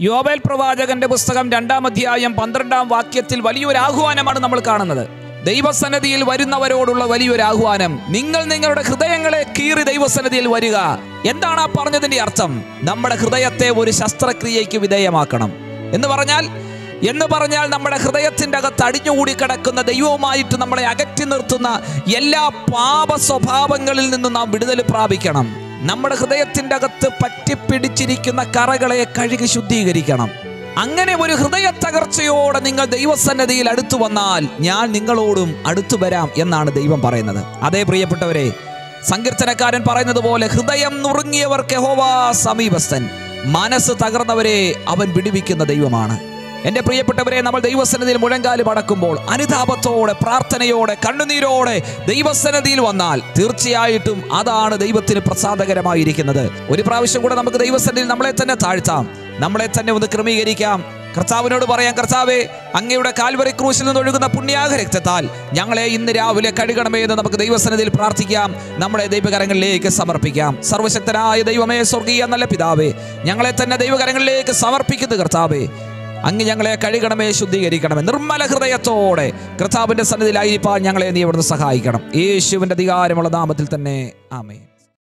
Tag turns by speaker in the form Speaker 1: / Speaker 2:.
Speaker 1: യോബേൽ പ്രവാചകന്റെ പുസ്തകം രണ്ടാം അധ്യായം പന്ത്രണ്ടാം വാക്യത്തിൽ വലിയൊരു ആഹ്വാനമാണ് നമ്മൾ കാണുന്നത്. ദൈവസന്നതിയിൽ വരുന്നവരോടുള്ള വലിയൊരു ആഹ്വാനം നിങ്ങൾ നിങ്ങളുടെ ഹൃദയങ്ങളെ കീറി ദൈവസന്നതിയിൽ വരിക. എന്താണ് ആ പറഞ്ഞതിന്റെ അർത്ഥം? നമ്മുടെ ഹൃദയത്തെ ഒരു ശസ്ത്രക്രിയയ്ക്ക് വിധേയമാക്കണം. എന്ന് പറഞ്ഞാൽ എന്ന് പറഞ്ഞാൽ നമ്മുടെ ഹൃദയത്തിന്റെ അകത്ത് അടിഞ്ഞുകൂടി കിടക്കുന്ന ദൈവവുമായിട്ട് നമ്മളെ അകറ്റി നിർത്തുന്ന എല്ലാ പാപ സ്വഭാവങ്ങളിൽ നിന്നും നാം വിടുതൽ പ്രാപിക്കണം. നമ്മുടെ ഹൃദയത്തിന്റെ അകത്ത് പറ്റിപ്പിടിച്ചിരിക്കുന്ന കറകളെ കഴുകി ശുദ്ധീകരിക്കണം. അങ്ങനെ ഒരു ഹൃദയ തകർച്ചയോടെ നിങ്ങൾ ദൈവസന്നദ്ധിയിൽ അടുത്തു വന്നാൽ ഞാൻ നിങ്ങളോടും അടുത്തു വരാം എന്നാണ് ദൈവം പറയുന്നത്. അതേ പ്രിയപ്പെട്ടവരെ സങ്കീർത്തനക്കാരൻ പറയുന്നത് പോലെ ഹൃദയം നുറുങ്ങിയവർക്ക് ഹോവാ സമീപസ്ഥൻ മനസ്സ് തകർന്നവരെ അവൻ വിടുവിക്കുന്ന ദൈവമാണ്. എന്റെ പ്രിയപ്പെട്ടവരെ നമ്മൾ ദൈവസന്നിധിയിൽ മുഴങ്കാൽ മടക്കുമ്പോൾ അനുതാപത്തോടെ പ്രാർത്ഥനയോടെ കണ്ണുനീരോടെ ദൈവസന്നിധിയിൽ വന്നാൽ തീർച്ചയായിട്ടും അതാണ് ദൈവത്തിന് പ്രസാദകരമായിരിക്കുന്നത്. ഒരു പ്രാവശ്യം കൂടെ നമുക്ക് ദൈവസന്നിധിയിൽ നമ്മളെ തന്നെ താഴ്ത്താം. നമ്മളെ തന്നെ ഒന്ന് ക്രമീകരിക്കാം. കർത്താവിനോട് പറയാം കർത്താവെ അങ്ങയുടെ കാൽവറി ക്രൂശിൽ നിന്ന് ഒഴുകുന്ന പുണ്യാഹ രക്തത്താൽ ഞങ്ങളെ ഇന്ന് രാവിലെ കഴുകണമേ എന്ന് നമുക്ക് ദൈവസന്നിധിയിൽ പ്രാർത്ഥിക്കാം. നമ്മളെ ദൈവകരങ്ങളിലേക്ക് സമർപ്പിക്കാം. സർവശക്തനായ ദൈവമേ സ്വർഗീയ നല്ല പിതാവേ ഞങ്ങളെ തന്നെ ദൈവകരങ്ങളിലേക്ക് സമർപ്പിക്കുന്നു കർത്താവേ. അങ്ങ് ഞങ്ങളെ കഴുകണമേ ശുദ്ധീകരിക്കണമേ. നിർമ്മല ഹൃദയത്തോടെ കർത്താവിന്റെ സന്നിധിയിലായിരിക്കാൻ ഞങ്ങളെ നീ ഇവിടുന്ന് സഹായിക്കണം. യേശുവിന്റെ അധികാരമുള്ള നാമത്തിൽ തന്നെ. ആമേ